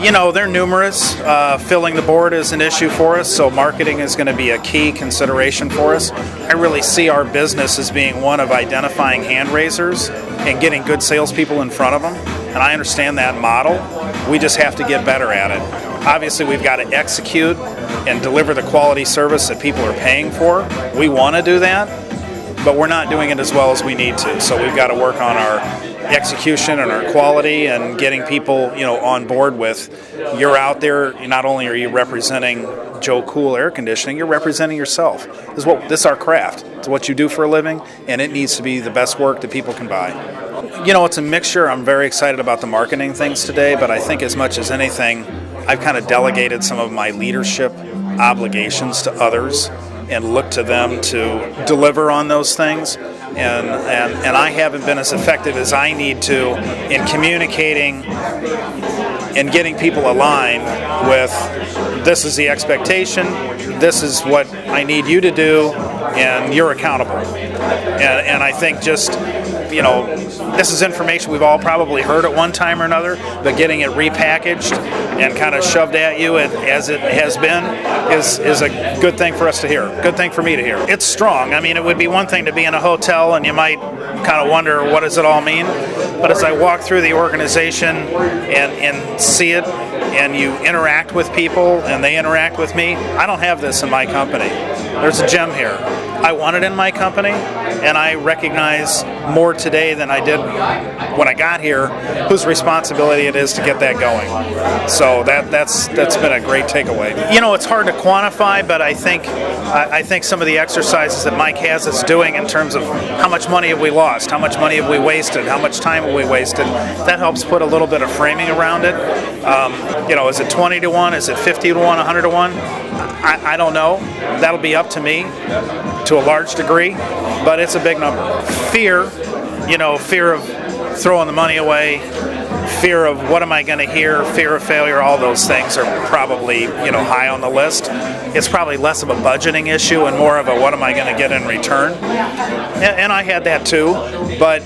you know, they're numerous. Uh, filling the board is an issue for us, so marketing is going to be a key consideration for us. I really see our business as being one of identifying hand raisers and getting good salespeople in front of them. And I understand that model. We just have to get better at it. Obviously, we've got to execute and deliver the quality service that people are paying for. We want to do that, but we're not doing it as well as we need to. So we've got to work on our execution and our quality and getting people you know on board with you're out there not only are you representing Joe Cool air conditioning you're representing yourself. This is what this is our craft. It's what you do for a living and it needs to be the best work that people can buy. You know it's a mixture. I'm very excited about the marketing things today but I think as much as anything I've kind of delegated some of my leadership obligations to others and look to them to deliver on those things and, and, and I haven't been as effective as I need to in communicating and getting people aligned with this is the expectation, this is what I need you to do, and you're accountable. And, and I think just you know, this is information we've all probably heard at one time or another, but getting it repackaged and kind of shoved at you as it has been is, is a good thing for us to hear. Good thing for me to hear. It's strong. I mean, it would be one thing to be in a hotel and you might kind of wonder what does it all mean, but as I walk through the organization and, and see it and you interact with people and they interact with me, I don't have this in my company. There's a gem here. I want it in my company, and I recognize more today than I did when I got here whose responsibility it is to get that going. So that that's that's been a great takeaway. You know, it's hard to quantify, but I think I, think some of the exercises that Mike has us doing in terms of how much money have we lost, how much money have we wasted, how much time have we wasted, that helps put a little bit of framing around it. Um, you know, is it 20 to 1? Is it 50 to 1? 100 to 1? I, I don't know. That'll be up to me to a large degree, but it's a big number. Fear, you know, fear of throwing the money away, fear of what am I going to hear, fear of failure, all those things are probably you know high on the list. It's probably less of a budgeting issue and more of a what am I going to get in return. And, I had that too, but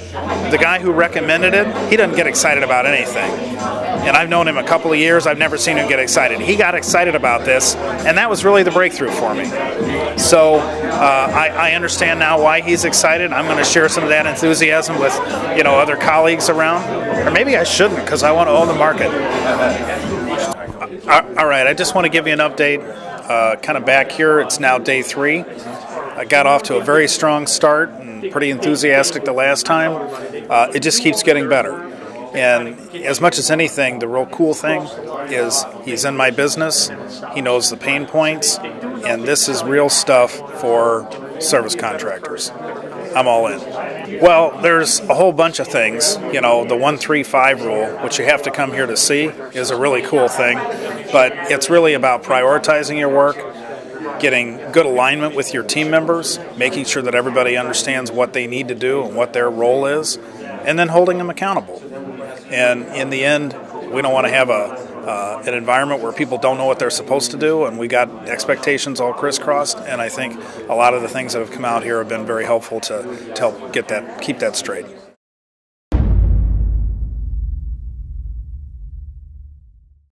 the guy who recommended it, he doesn't get excited about anything. And I've known him a couple of years. I've never seen him get excited. He got excited about this, and that was really the breakthrough for me. So uh, I, I understand now why he's excited. I'm going to share some of that enthusiasm with you know other colleagues around, or maybe I shouldn't because I want to own the market. All right, I just want to give you an update. Uh, kind of back here, it's now day three. I got off to a very strong start and pretty enthusiastic the last time. Uh, it just keeps getting better. And as much as anything, the real cool thing is he's in my business, he knows the pain points, and this is real stuff for service contractors. I'm all in. Well, there's a whole bunch of things. You know, the 135 rule, which you have to come here to see, is a really cool thing. But it's really about prioritizing your work, getting good alignment with your team members, making sure that everybody understands what they need to do and what their role is, and then holding them accountable. And in the end, we don't want to have a uh, an environment where people don't know what they're supposed to do, and we got expectations all crisscrossed. And I think a lot of the things that have come out here have been very helpful to, to help get that keep that straight.